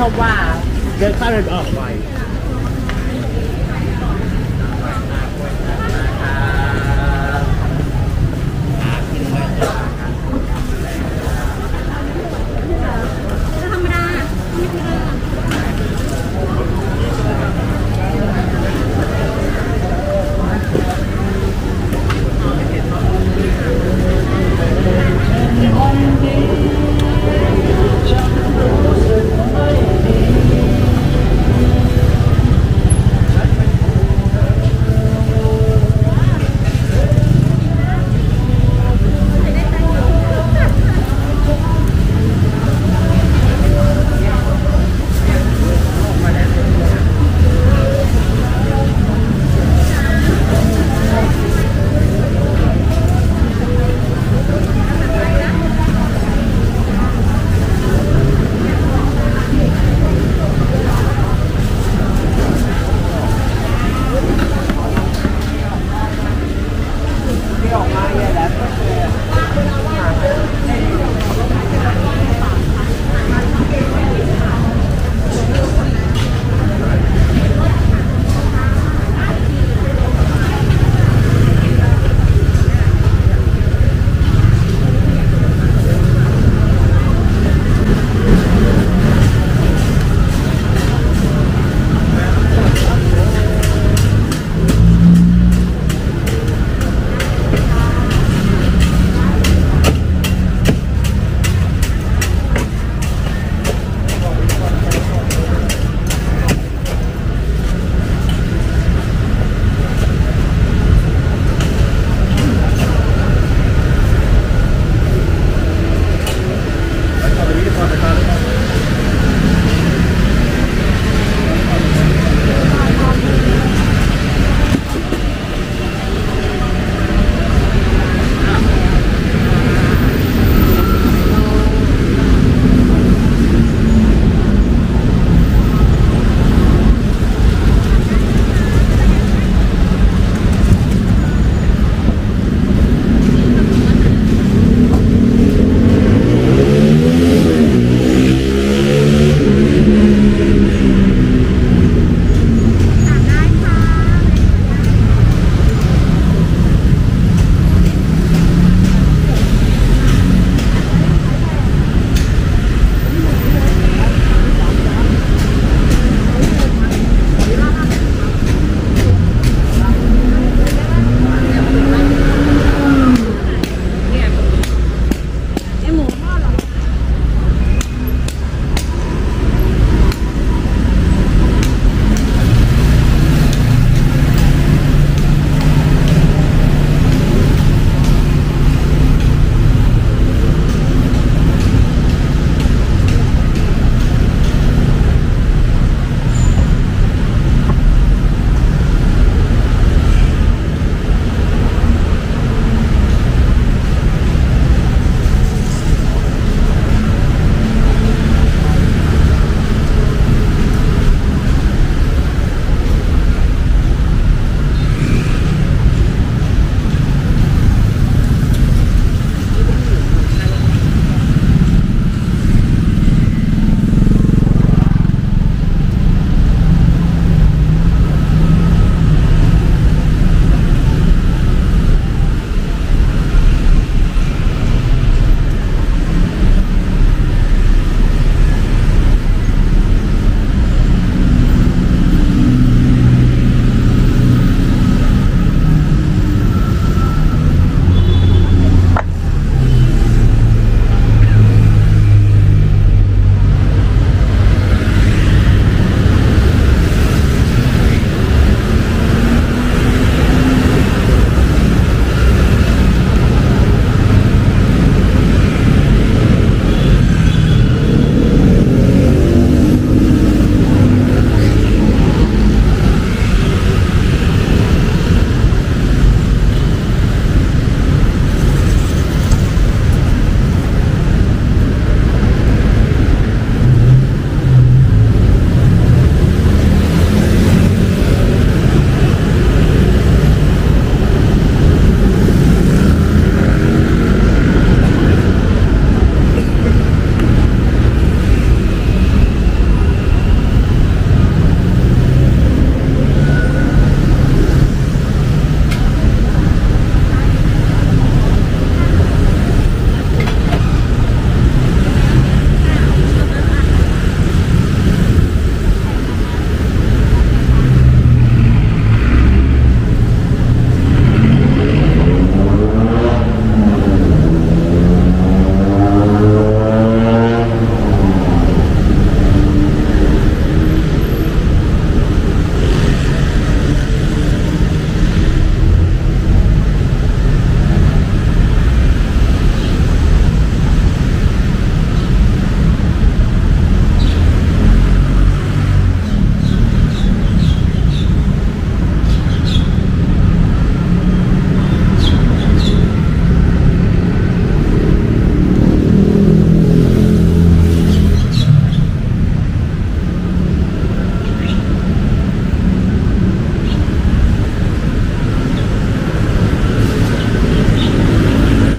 to why the current of.